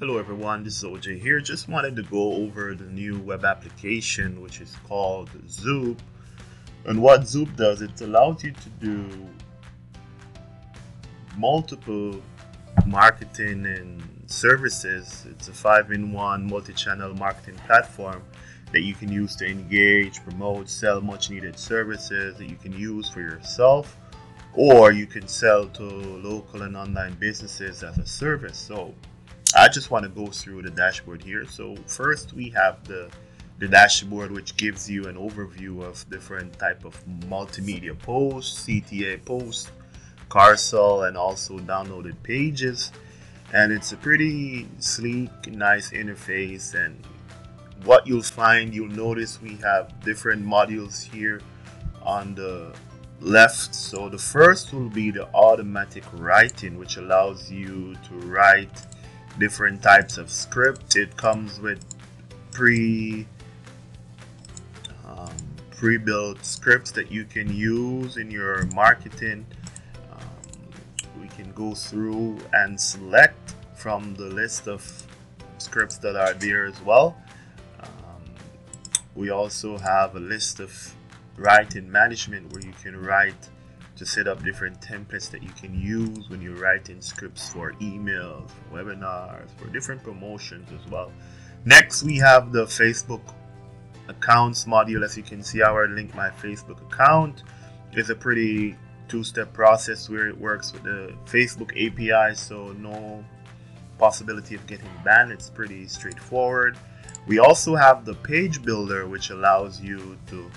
Hello everyone, this is OJ here. Just wanted to go over the new web application which is called Zoop. And what Zoop does, it allows you to do multiple marketing and services. It's a five-in-one multi-channel marketing platform that you can use to engage, promote, sell much needed services that you can use for yourself or you can sell to local and online businesses as a service. So I just want to go through the dashboard here. So first we have the the dashboard which gives you an overview of different type of multimedia posts, CTA posts, carousel and also downloaded pages. And it's a pretty sleek, nice interface and what you'll find, you'll notice we have different modules here on the left. So the first will be the automatic writing, which allows you to write different types of script. It comes with pre um, pre-built scripts that you can use in your marketing. Um, we can go through and select from the list of scripts that are there as well. Um, we also have a list of writing management where you can write to set up different templates that you can use when you're writing scripts for emails, for webinars, for different promotions as well. Next, we have the Facebook accounts module. As you can see, our link my Facebook account is a pretty two-step process where it works with the Facebook API, so no possibility of getting banned. It's pretty straightforward. We also have the page builder, which allows you to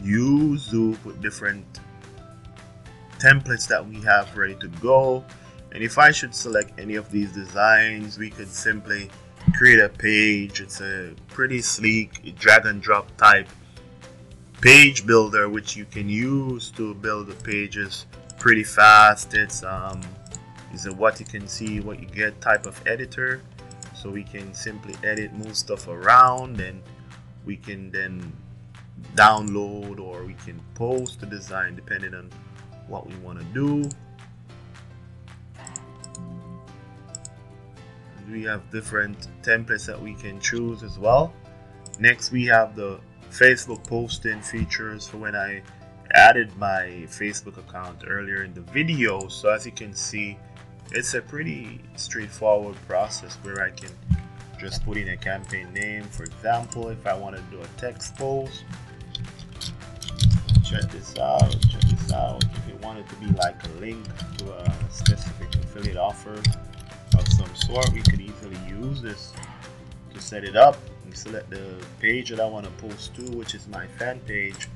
use Zoop with different templates that we have ready to go. And if I should select any of these designs, we could simply create a page. It's a pretty sleek drag and drop type page builder, which you can use to build the pages pretty fast. It's um, is a what you can see, what you get type of editor. So we can simply edit, move stuff around, and we can then download or we can post the design depending on what we want to do. We have different templates that we can choose as well. Next, we have the Facebook posting features for when I added my Facebook account earlier in the video. So as you can see, it's a pretty straightforward process where I can just put in a campaign name. For example, if I want to do a text post, check this out, check this out. Want it to be like a link to a specific affiliate offer of some sort, we could easily use this to set it up. Select the page that I want to post to, which is my fan page.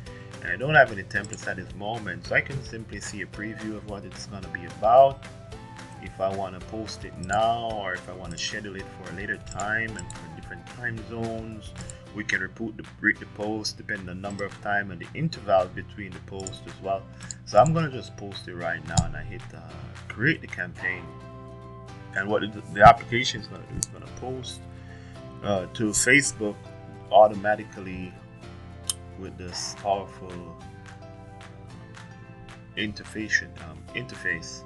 And I don't have any templates at this moment, so I can simply see a preview of what it's going to be about. If I want to post it now, or if I want to schedule it for a later time and for different time zones, we can repeat the, the post depending on the number of time and the interval between the posts as well. So I'm gonna just post it right now and I hit uh, create the campaign. And what the, the application is gonna do is gonna post uh, to Facebook automatically with this powerful interface. Um, interface.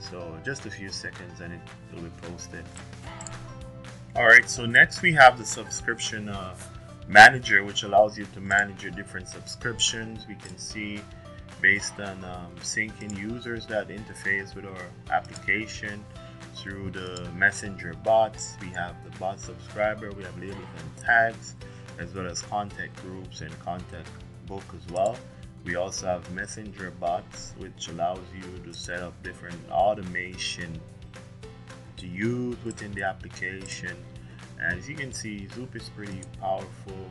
So just a few seconds and it will be posted. Alright, so next we have the subscription uh, manager which allows you to manage your different subscriptions. We can see based on um, syncing users that interface with our application through the messenger bots. We have the bot subscriber we have labels and tags as well as contact groups and contact book as well. We also have messenger bots which allows you to set up different automation to use within the application as you can see, Zoop is pretty powerful.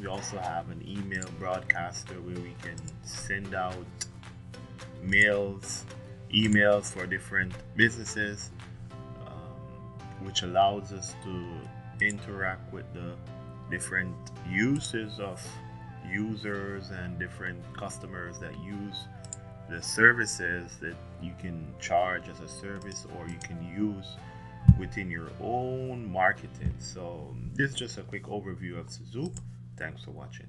We also have an email broadcaster where we can send out mails, emails for different businesses, um, which allows us to interact with the different uses of users and different customers that use the services that you can charge as a service or you can use within your own marketing. So this is just a quick overview of Zoop. Thanks for watching.